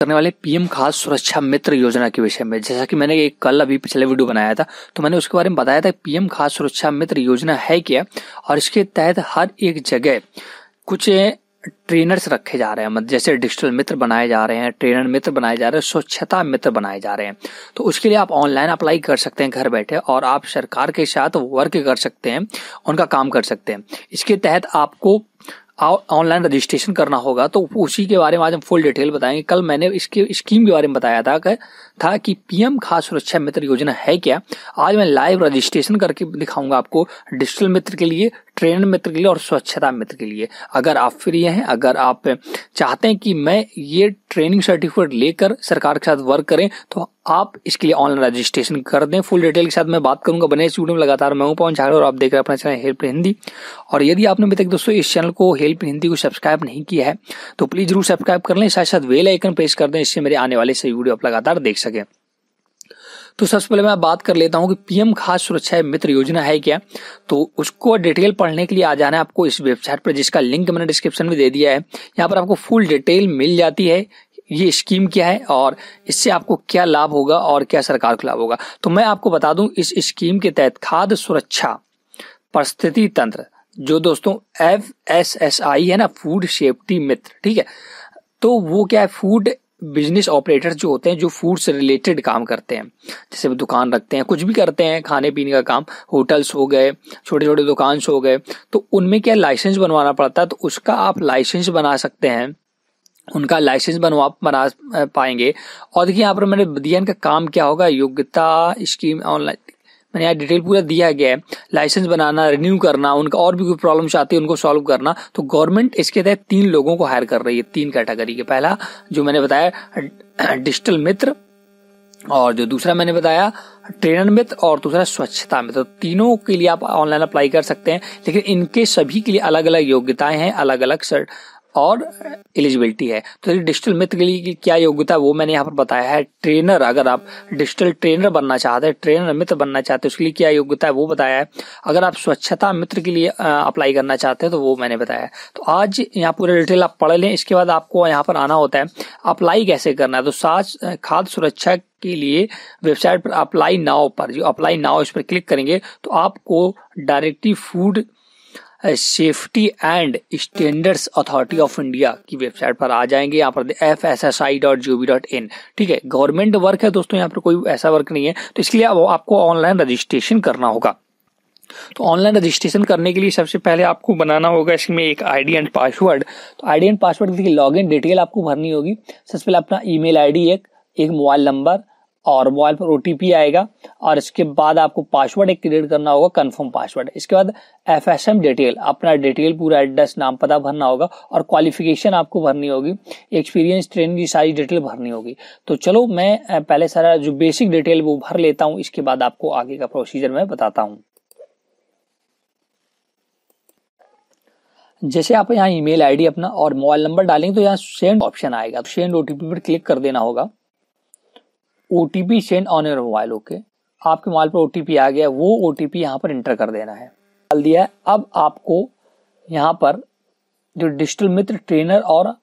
करने वाले पीएम खास सुरक्षा मित्र योजना के विषय में। जैसा कि मैंने एक कल अभी पिछले वीडियो बनाया था तो मैंने उसके बारे में बताया था पीएम खास सुरक्षा मित्र योजना है क्या, और इसके तहत हर एक जगह कुछ ट्रेनर्स रखे जा रहे हैं। मतलब जैसे डिजिटल मित्र बनाए जा रहे हैं, ट्रेनर मित्र बनाए जा रहे हैं, स्वच्छता मित्र बनाए जा रहे हैं। तो उसके लिए आप ऑनलाइन अप्लाई कर सकते हैं घर बैठे, और आप सरकार के साथ वर्क कर सकते हैं, उनका काम कर सकते हैं। इसके तहत आपको ऑनलाइन रजिस्ट्रेशन करना होगा तो उसी के बारे में आज हम फुल डिटेल बताएँगे। कल मैंने इसके स्कीम के बारे में बताया था कि था कि पीएम खास सुरक्षा मित्र योजना है क्या? आज मैं लाइव रजिस्ट्रेशन करके दिखाऊँगा आपको डिजिटल मित्र के लिए ट्रेन मित्र के लिए और स्वच्छता मित्र के लिए। अगर आप फ्री हैं, अगर आप चाहते हैं कि मैं ये ट्रेनिंग सर्टिफिकेट लेकर सरकार के साथ वर्क करें तो आप इसके लिए ऑनलाइन रजिस्ट्रेशन कर दें। फुल डिटेल के साथ मैं बात करूँगा। बने इस वीडियो में लगातार मैं हूँ पवन झाड़ और आप देख रहे हैं अपना चैनल हेल्प हिंदी और यदि आपने अभी तक दोस्तों इस चैनल को हेल्प हिंदी को सब्सक्राइब नहीं किया है तो प्लीज़ ज़रूर सब्सक्राइब कर लें। साथ साथ वेल आइकन प्रेस कर दें, इससे मेरे आने वाले सही वीडियो आप लगातार देख सकें। तो सबसे पहले मैं बात कर लेता हूँ कि पीएम खास सुरक्षा मित्र योजना है क्या? तो उसको डिटेल पढ़ने के लिए आ जाना है आपको इस वेबसाइट पर, जिसका लिंक मैंने डिस्क्रिप्शन में दे दिया है। यहाँ पर आपको फुल डिटेल मिल जाती है। ये स्कीम क्या है और इससे आपको क्या लाभ होगा और क्या सरकार को लाभ होगा? तो मैं आपको बता दूँ, इस स्कीम के तहत खाद्य सुरक्षा परिस्थिति तंत्र, जो दोस्तों एफ़ एस एस आई है ना फ़ूड सेफ्टी मित्र, ठीक है? तो वो क्या है फ़ूड बिज़नेस ऑपरेटर जो होते हैं, जो फ़ूड से रिलेटेड काम करते हैं, जैसे दुकान रखते हैं, कुछ भी करते हैं, खाने पीने का काम होटल्स हो गए छोटे छोटे दुकान हो गए तो उनमें क्या लाइसेंस बनवाना पड़ता है तो उसका आप लाइसेंस बना सकते हैं उनका लाइसेंस बनवा, बना पाएँगे। और देखिए, यहाँ पर मैंने दिया इनका काम क्या होगा? योग्यता स्कीम ऑनलाइन मैंने यहाँ डिटेल पूरा दिया गया है। लाइसेंस बनाना रिन्यू करना, उनका और भी कोई प्रॉब्लम्स आती है, उनको सॉल्व करना। तो गवर्नमेंट इसके तहत तीन लोगों को हायर कर रही है, तीन कैटेगरी के। पहला, जो मैंने बताया डिजिटल मित्र, और जो दूसरा मैंने बताया ट्रेनर मित्र, और दूसरा स्वच्छता मित्र। तो तीनों के लिए आप ऑनलाइन अप्लाई कर सकते हैं, लेकिन इनके सभी के लिए अलग अलग योग्यताएँ हैं अलग अलग और एलिजिबिलिटी है। तो डिजिटल मित्र के लिए क्या योग्यता वो मैंने यहाँ पर बताया है। ट्रेनर अगर आप डिजिटल ट्रेनर बनना चाहते हैं ट्रेनर मित्र बनना चाहते हैं, उसके लिए क्या योग्यता है, वो बताया है। अगर आप स्वच्छता मित्र के लिए अप्लाई करना चाहते हैं तो वो मैंने बताया है। तो आज यहाँ पूरा डिटेल आप पढ़ लें, इसके बाद आपको यहाँ पर आना होता है अप्लाई कैसे करना है। तो साज खाद्य सुरक्षा के लिए वेबसाइट पर अप्लाई नाव पर, जो अप्लाई नाव इस पर क्लिक करेंगे तो आपको directly food safety and standards authority of India की वेबसाइट पर आ जाएँगे। यहाँ पर F S S I dot G B dot in ठीक है गवर्नमेंट वर्क है दोस्तों, यहाँ पर कोई ऐसा वर्क नहीं है। तो इसके लिए आपको ऑनलाइन रजिस्ट्रेशन करना होगा। तो ऑनलाइन रजिस्ट्रेशन करने के लिए सबसे पहले आपको बनाना होगा इसमें एक आईडी एंड पासवर्ड तो आईडी एंड पासवर्ड देखिए लॉगिन डिटेल आपको भरनी होगी। सबसे पहले अपना ईमेल आईडी एक एक मोबाइल नंबर और मोबाइल पर ओटीपी आएगा और इसके बाद आपको पासवर्ड एक क्रिएट करना होगा कंफर्म पासवर्ड इसके बाद एफ़ एस एम डिटेल अपना डिटेल पूरा एड्रेस नाम पता भरना होगा और क्वालिफिकेशन आपको भरनी होगी। एक्सपीरियंस ट्रेनिंग की सारी डिटेल भरनी होगी। तो चलो मैं पहले सारा जो बेसिक डिटेल वो भर लेता हूँ, इसके बाद आपको आगे का प्रोसीजर मैं बताता हूँ। जैसे आप यहाँ ईमेल आईडी अपना और मोबाइल नंबर डालेंगे तो यहाँ सेंड ऑप्शन आएगा। तो सेंड ओटीपी पर क्लिक कर देना होगा। OTP send on your mobile okay आपके मोबाइल पर ओटीपी आ गया, वो ओ टी पी यहाँ पर इंटर कर देना है। डाल दिया है। अब आपको यहाँ पर जो डिजिटल मित्र ट्रेनर और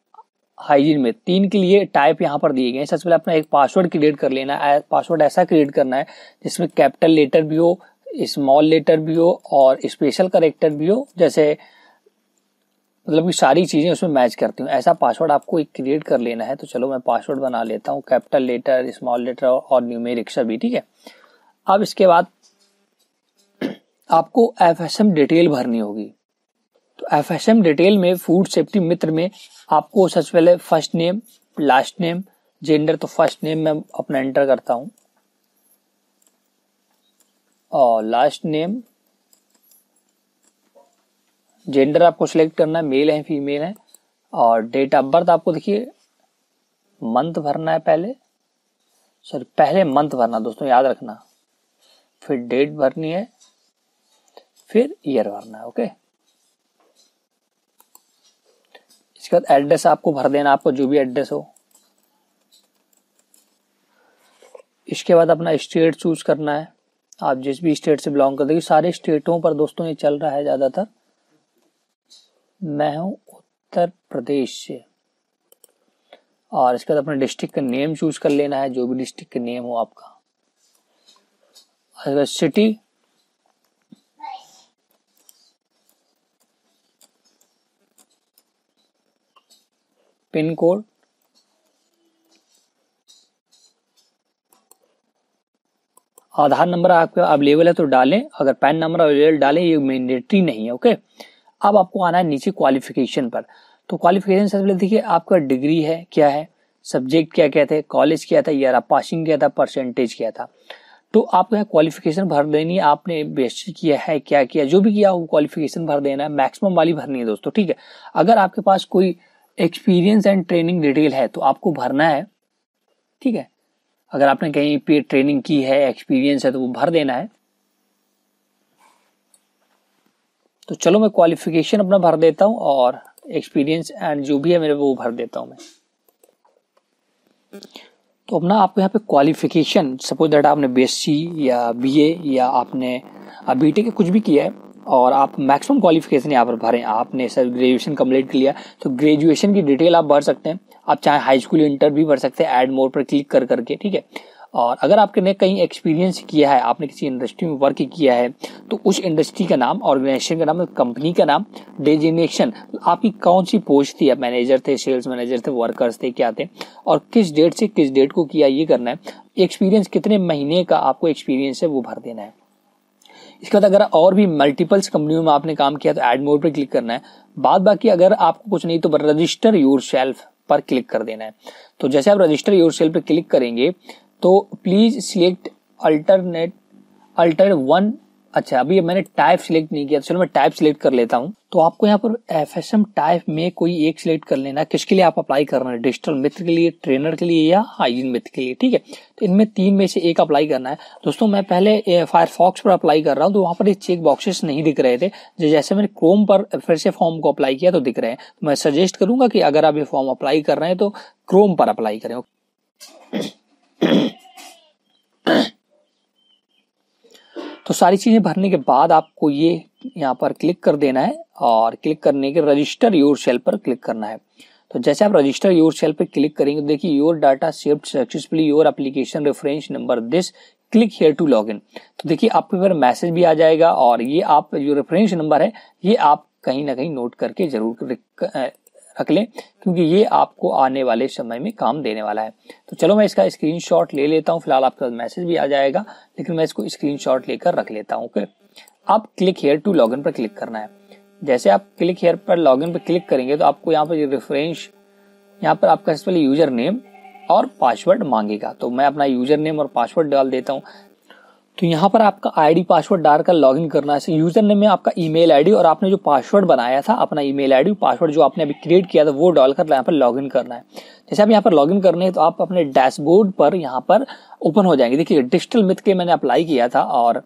हाइजीन में तीन के लिए टाइप यहाँ पर दिए गए हैं। सबसे पहले अपना एक पासवर्ड क्रिएट कर लेना है। पासवर्ड ऐसा क्रिएट करना है जिसमें कैपिटल लेटर भी हो स्मॉल लेटर भी हो और स्पेशल करेक्टर भी हो। जैसे मतलब कि सारी चीज़ें उसमें मैच करती हूँ। ऐसा पासवर्ड आपको एक क्रिएट कर लेना है तो चलो मैं पासवर्ड बना लेता हूँ। कैपिटल लेटर स्मॉल लेटर और न्यूमेरिक सभी ठीक है? अब इसके बाद आपको एफ़ एस एम डिटेल भरनी होगी। तो एफ़ एस एम डिटेल में फ़ूड सेफ्टी मित्र में आपको सबसे पहले first name last name gender तो फ़र्स्ट नेम मैं अपना एंटर करता हूँ। और लास्ट नेम जेंडर आपको सिलेक्ट करना है, मेल है, फीमेल है, और डेट ऑफ़ बर्थ आपको देखिए, मंथ भरना है पहले। सॉरी, पहले मंथ भरना दोस्तों, याद रखना। फिर डेट भरनी है, फिर ईयर भरना है, ओके? इसके बाद एड्रेस आपको भर देना, आपको जो भी एड्रेस हो। इसके बाद अपना स्टेट चूज़ करना है। आप जिस भी स्टेट से बिलोंग करते सारे स्टेटों पर दोस्तों ये चल रहा है ज़्यादातर। मैं हूँ उत्तर प्रदेश। से और इसके बाद अपने डिस्ट्रिक्ट का नेम चूज़ कर लेना है, जो भी डिस्ट्रिक्ट का नेम हो आपका। City pin code. Aadhaar number आपका अवेलेबल है तो डालें। अगर पैन नंबर अवेलेबल, डालें, ये मैंडेटरी नहीं है ओके अब आपको आना है नीचे क्वालिफिकेशन पर। तो क्वालिफिकेशन सबसे पहले देखिए, आपका डिग्री है, क्या है? सब्जेक्ट क्या क्या थे? कॉलेज क्या था? या पासिंग क्या था? परसेंटेज क्या था? तो आपको यहाँ क्वालिफिकेशन भर देनी है। आपने बेस्ट किया है, क्या किया? जो भी किया वो क्वालिफिकेशन भर देना है। मैक्सिमम वाली भरनी है दोस्तों, ठीक है? अगर आपके पास कोई एक्सपीरियंस एंड ट्रेनिंग डिटेल है तो आपको भरना है, ठीक है? अगर आपने कहीं पे ट्रेनिंग की है एक्सपीरियंस है तो वो भर देना है। तो चलो मैं क्वालिफिकेशन अपना भर देता हूँ और एक्सपीरियंस एंड जो भी है मेरे वो भर देता हूँ मैं। तो अपना आपको यहाँ पे क्वालिफिकेशन सपोज़ दैट आपने बीएससी या बीए या आपने बी बीटेक कुछ भी किया है और आप मैक्सिमम क्वालिफिकेशन यहाँ पर भरें। आपने सर ग्रेजुएशन कंप्लीट किया तो ग्रेजुएशन की डिटेल आप भर सकते हैं। आप चाहे हाई स्कूल इंटर भी भर सकते हैं एड मोर पर क्लिक कर करके, ठीक है? और अगर आपके ने कहीं एक्सपीरियंस किया है, आपने किसी इंडस्ट्री में वर्क किया है तो उस इंडस्ट्री का नाम ऑर्गेनाइजेशन का नाम कंपनी का नाम डेजिनेशन आपकी कौन सी पोस्ट थी? मैनेजर थे सेल्स मैनेजर थे वर्कर्स थे, क्या थे? और किस डेट से किस डेट को किया, ये करना है। एक्सपीरियंस कितने महीने का आपको एक्सपीरियंस है, वो भर देना है। इसके बाद अगर और भी मल्टीपल्स कंपनियों में आपने काम किया तो एड मोड पर क्लिक करना है। बाद बाकी अगर आपको कुछ नहीं तो रजिस्टर योर सेल्फ पर क्लिक कर देना है। तो जैसे आप रजिस्टर योर सेल्फ पर क्लिक करेंगे तो please select alternate alter one अच्छा अभी मैंने टाइप सिलेक्ट नहीं किया चलो मैं टाइप सिलेक्ट कर लेता हूँ। तो आपको यहाँ पर एफ़ एस एम टाइप में कोई एक सिलेक्ट कर लेना किसके लिए आप अप्लाई कर रहे हैं? डिजिटल मित्र के लिए ट्रेनर के लिए या हाइजीन मित्र के लिए, ठीक है? तो इनमें तीन में से एक अप्लाई करना है। दोस्तों, मैं पहले फायरफॉक्स पर अप्लाई कर रहा हूँ तो वहाँ पर ये चेक बॉक्सेस नहीं दिख रहे थे। जैसे मैंने क्रोम पर फिर से फॉर्म को अप्लाई किया तो दिख रहे हैं। तो मैं सजेस्ट करूँगा कि अगर आप ये फॉर्म अप्लाई कर रहे हैं तो क्रोम पर अप्लाई करें तो सारी चीज़ें भरने के बाद आपको ये यहाँ पर क्लिक कर देना है और क्लिक करने के रजिस्टर योर सेल पर क्लिक करना है। तो जैसे आप रजिस्टर योर सेल पर क्लिक करेंगे देखिए your data saved successfully your application reference number this click here to log in तो देखिए आपके पास मैसेज भी आ जाएगा और ये आप, जो रेफरेंस नंबर है, ये आप कहीं ना कहीं नोट करके ज़रूर रख लें, क्योंकि ये आपको आने वाले समय में काम देने वाला है। तो चलो मैं इसका स्क्रीनशॉट ले लेता हूँ, फ़िलहाल आपके पास मैसेज भी आ जाएगा, लेकिन मैं इसको स्क्रीनशॉट लेकर रख लेता हूँ ओके अब क्लिक हेयर टू लॉगिन पर क्लिक करना है। जैसे आप क्लिक हेयर पर लॉगिन पर क्लिक करेंगे तो आपको यहाँ पर रेफरेंस यहाँ पर आपका यूज़र नेम और पासवर्ड मांगेगा। तो मैं अपना यूज़र नेम और पासवर्ड डाल देता हूँ। तो यहाँ पर आपका आईडी पासवर्ड डालकर लॉगिन करना है। यूज़र नेम में आपका ईमेल आईडी और आपने जो पासवर्ड बनाया था, अपना ईमेल आईडी पासवर्ड जो आपने अभी क्रिएट किया था, वो डालकर यहाँ पर लॉगिन करना है। जैसे आप यहाँ पर लॉगिन करने हैं तो आप अपने डैशबोर्ड पर यहाँ पर ओपन हो जाएँगे। देखिए डिजिटल मिथ के मैंने अप्लाई किया था और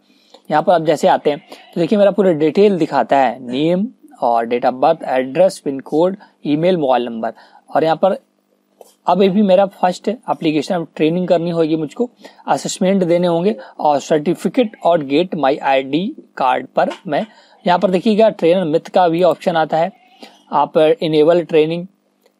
यहाँ पर आप जैसे आते हैं तो देखिए मेरा पूरा डिटेल दिखाता है। नेम और date of birth address pin code email mobile number और यहाँ पर अब ये भी मेरा फ़र्स्ट एप्लीकेशन ट्रेनिंग करनी होगी मुझको असेसमेंट देने होंगे और सर्टिफिकेट और गेट माई आईडी कार्ड पर मैं, यहाँ पर देखिएगा ट्रेनर मिथ का भी ऑप्शन आता है। आप enable training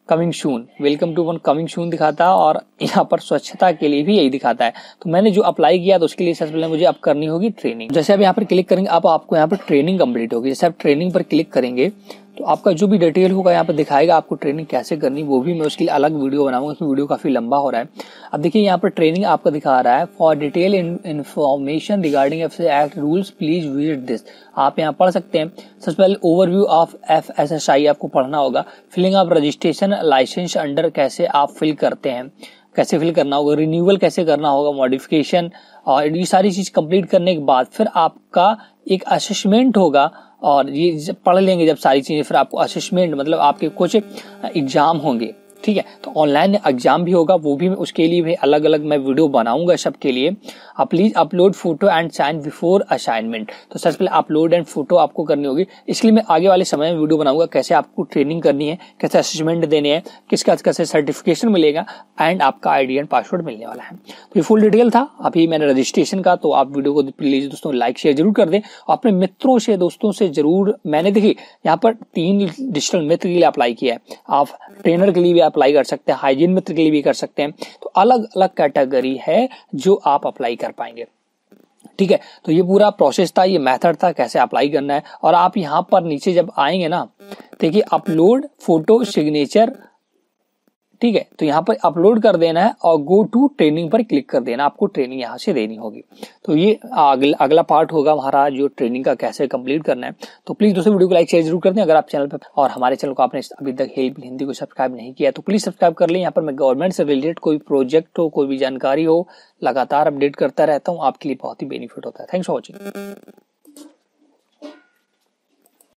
coming soon welcome to one coming soon दिखाता है और यहाँ पर स्वच्छता के लिए भी यही दिखाता है। तो मैंने जो अप्लाई किया तो उसके लिए सबसे पहले मुझे अब करनी होगी ट्रेनिंग जैसे आप यहाँ पर क्लिक करेंगे अब आपको यहाँ पर ट्रेनिंग कंप्लीट होगी। जैसे आप ट्रेनिंग पर क्लिक करेंगे तो आपका जो भी डिटेल होगा यहाँ पर दिखाएगा आपको ट्रेनिंग कैसे करनी, वो भी मैं उसके लिए अलग वीडियो बनाऊँगा, उसमें वीडियो काफ़ी लंबा हो रहा है। अब देखिए, यहाँ पर ट्रेनिंग आपका दिखा रहा है। For detail information regarding F act rules please visit this आप यहाँ पढ़ सकते हैं। सबसे पहले overview of F S S I आपको पढ़ना होगा। Filling of registration license under कैसे आप फिल करते हैं। कैसे फिल करना होगा? रिन्यूअल कैसे करना होगा? मॉडिफिकेशन और ये सारी चीज़ कंप्लीट करने के बाद फिर आपका एक असेसमेंट होगा। और ये पढ़ लेंगे जब सारी चीज़ें, फिर आपको असेसमेंट मतलब आपके कुछ एग्ज़ाम होंगे। ठीक है? तो ऑनलाइन एग्ज़ाम भी होगा, वो भी उसके लिए भी अलग अलग मैं वीडियो बनाऊँगा सबके लिए। आप please upload photo and sign before assignment तो सबसे पहले अपलोड एंड फ़ोटो आपको करनी होगी। इसलिए मैं आगे वाले समय में वीडियो बनाऊँगा, कैसे आपको ट्रेनिंग करनी है, कैसे असेसमेंट देने हैं किसका कैसे सर्टिफिकेशन मिलेगा एंड आपका आईडी एंड पासवर्ड मिलने वाला है। तो ये फुल डिटेल था। अभी मैंने रजिस्ट्रेशन का तो आप वीडियो को प्लीज़ दोस्तों लाइक शेयर ज़रूर कर दें। अपने मित्रों से, दोस्तों से ज़रूर, मैंने देखी, यहाँ पर तीन डिजिटल मित्र के लिए अप्लाई किया है। आप ट्रेनर के लिए भी अप्लाई कर सकते हैं हाइजीन मित्र के लिए भी कर सकते हैं। तो अलग अलग कैटेगरी है जो आप अप्लाई कर पाएँगे। ठीक है? तो ये पूरा प्रोसेस था, ये मेथड था कैसे अप्लाई करना है। और आप यहाँ पर नीचे जब आएँगे ना, देखिए अपलोड फ़ोटो सिग्नेचर ठीक है? तो यहाँ पर अपलोड कर देना है और गो टू ट्रेनिंग पर क्लिक कर देना आपको ट्रेनिंग यहाँ से देनी होगी। तो ये अगला अगला पार्ट होगा हमारा जो ट्रेनिंग का कैसे कंप्लीट करना है। तो प्लीज़ दोस्तों वीडियो को लाइक शेयर ज़रूर कर दें। अगर आप चैनल पर और हमारे चैनल को आपने अभी तक हेल्प हिंदी को सब्सक्राइब नहीं किया तो प्लीज़ सब्सक्राइब कर लें। यहाँ पर मैं गवर्नमेंट से रिलेटेड कोई प्रोजेक्ट हो, कोई भी जानकारी हो, लगातार अपडेट करता रहता हूँ। आपके लिए बहुत ही बेनिफिट होता है। Thanks for watching